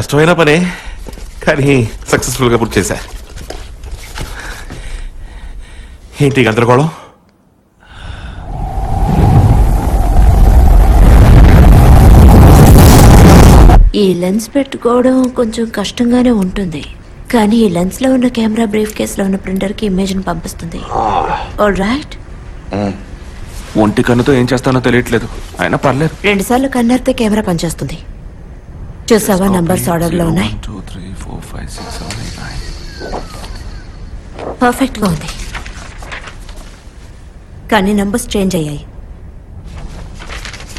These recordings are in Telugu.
కష్టమైన పనే కానీ సక్సెస్ఫుల్గా పూర్తి చేశా. ఏంటి గందరగోళం? ఈ లెన్స్ పెట్టుకోవడం కొంచెం కష్టంగానే ఉంటుంది. కానీ ఈ లెన్స్లో ఉన్న కెమెరా బ్రీఫ్ కేస్లో ఉన్న ప్రింటర్కి ఇమేజ్ని పంపిస్తుంది ఆల్ రైట్ ఒంటి కన్నుతో ఏం చేస్తానో తెలియట్లేదు. అయినా పర్లేదు. రెండు సార్లు కన్నెరితే కెమెరా పనిచేస్తుంది. చూసావా నంబర్స్ ఆర్డర్లో ఉన్నాయి పర్ఫెక్ట్గా ఉంది కానీ నంబర్స్ చేంజ్ అయ్యాయి.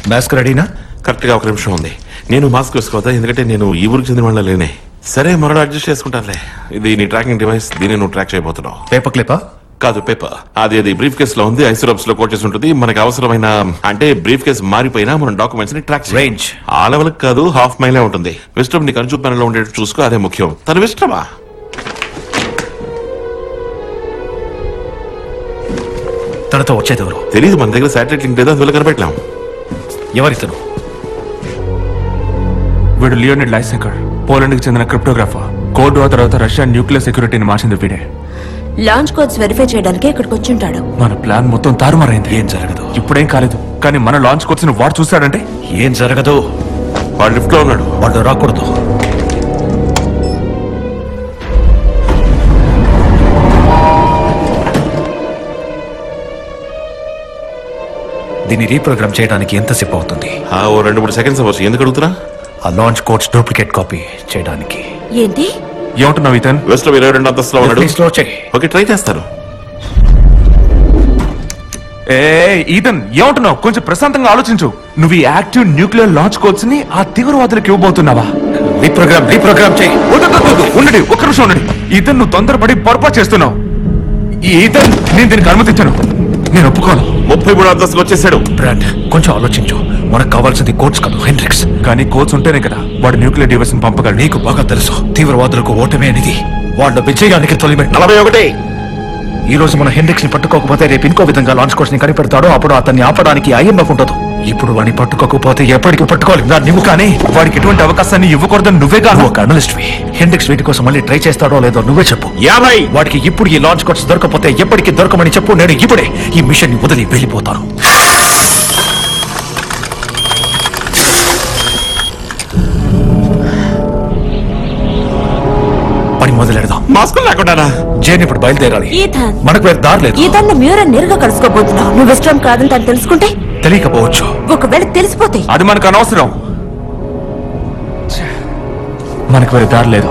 మాస్క్ రెడీనా కరెక్ట్గా ఒక నిమిషం ఉంది. నేను మాస్క్ వేసుకోవద్దా? ఎందుకంటే నేను ఈ ఊరికి చెందిన వాళ్ళ లేనే. సరే మరో అడ్జస్ట్ చేసుకుంటానులే. ఇది నీ ట్రాకింగ్ డివైస్ దీన్ని నువ్వు ట్రాక్ చేయబోతున్నావు. పేపర్ క్లిపా కాదు పేపర్ అది అది బ్రీఫ్ కేస్లో ఉంది. ఐసోరప్స్లో కోట్ చేసి ఉంటుంది. మనకి అవసరమైన అంటే బ్రీఫ్ కేస్ మారిపోయినా మన డాక్యుమెంట్స్ని ట్రాక్ Range. ఆ లెవెల్ కాదు హాఫ్ మైలే ఉంటుంది. విస్టమ్ నీ కనుచూ ప్యానల్లో ఉండేట్టు చూసుకో అదే ముఖ్యం. తన విస్టమా తనతో వచ్చేది ఎవరు తెలియదు మన దగ్గర శాటిలైట్ లింక్ లేదు అందువల్ల కనిపెట్టలేం. ఎవరితను? వీడు లియోనిడ్ లైసెంకర్. పోలాండ్కి చెందిన క్రిప్టోగ్రాఫర్. కోల్డ్ వార్ తర్వాత రష్యా న్యూక్లియర్ సెక్యూరిటీని మార్చింది వీడే. లాంచ్ కోడ్స్ వెరిఫై చేయడానికి ఇక్కడికి వచ్చి ఉంటాడు. మన ప్లాన్ మొత్తం తారుమారైంది. ఏం జరగదు. ఇప్పుడేం కాలేదు. కానీ మన లాంచ్ కోర్స్ని వాడు చూస్తాడంటే ఏం జరగదు. వాడు లిఫ్ట్లో ఉన్నాడు. వాళ్ళు రాకూడదు. దీన్ని రీప్రోగ్రామ్ చేయడానికి ఎంతసేపు అవుతుంది? ఆ, ఓ రెండు మూడు సెకండ్స్ అవ్వచ్చు. ఎందుకు అడుగుతున్నా? ఆ లాంచ్ కోడ్స్ డూప్లికేట్ కాపీ చేయడానికి. ఏంటి? ఏమంటున్నావు ఇతన్ వెస్ట్లో ఇరవై రెండు అంతస్తులో ఉన్నాడు. చేయి ఓకే ట్రై చేస్తాను ఏ ఈతన్ ఏమంటున్నావు? కొంచెం ప్రశాంతంగా ఆలోచించు. నువ్వు ఈ యాక్టివ్ న్యూక్లియర్ లాంచ్ కోర్స్ని ఆ తీవ్రవాదులకు ఇవ్వబోతున్నావా? రీప్రోగ్రామ్ రీప్రోగ్రామ్ చేయి ఉండండి ఒక్క నిమిషం ఉండండి. ఇతన్ నువ్వు తొందరపడి పొరపాటు చేస్తున్నావు. ఈ ఇతన్ నేను దీనికి అనుమతించను. నేను ఒప్పుకోను. ముప్పై మూడు అంతస్తులు వచ్చేసాడు. బ్రాండ్ కొంచెం ఆలోచించు. మనకు కావాల్సింది కోడ్స్ కాదు హెన్రిక్స్ కానీ కోచ్ ఉంటేనే కదా వాడు న్యూక్లియర్ డివైస్ పంపగలడు. నీకు బాగా తెలుసు. తీవ్రవాదులకు ఓటమే అనేది. వాళ్ళ విజయానికి తొలిమెట్ నలభై ఒకటి. ఈ రోజు మన హెండ్రిక్స్ని పట్టుకోకపోతే రేపు ఇంకో విధంగా లాంచ్ కోర్స్ని కనిపెడతాడో అప్పుడు అతన్ని ఆపడానికి ఐఎంఎఫ్ ఉండదు. ఇప్పుడు వాడిని పట్టుకోకపోతే ఎప్పటికీ పట్టుకోవాలి? నా నువ్వు కానీ వాడికి ఎటువంటి అవకాశాన్ని ఇవ్వకూడదని నువ్వే కాదు. ఒక అనలిస్ట్ హెండ్రిక్స్ వీటి కోసం మళ్ళీ ట్రై చేస్తాడో లేదో నువ్వే చెప్పు. యాభై. వాడికి ఇప్పుడు ఈ లాంచ్ కోర్స్ దొరకకపోతే ఎప్పటికీ దొరకమని చెప్పు. నేను ఇప్పుడే ఈ మిషన్ని వదిలి వెళ్ళిపోతాను. పని మొదలెడదాం. మాస్క్ లేకుండా జేన్ ఇప్పుడు బయలుదేరాలి. ఈథాన్ మనకు వేరే దారి లేదు. ఈథాన్ మ్యూరన్ నేరుగా కలుసుకోబోతున్నావు. నువ్వు ఇష్టం కాదని తను తెలుసుకుంటే? తెలియకపోవచ్చు. ఒకవేళ తెలిసిపోతే? అది మనకు అనవసరం. మనకు వేరే దారి లేదు.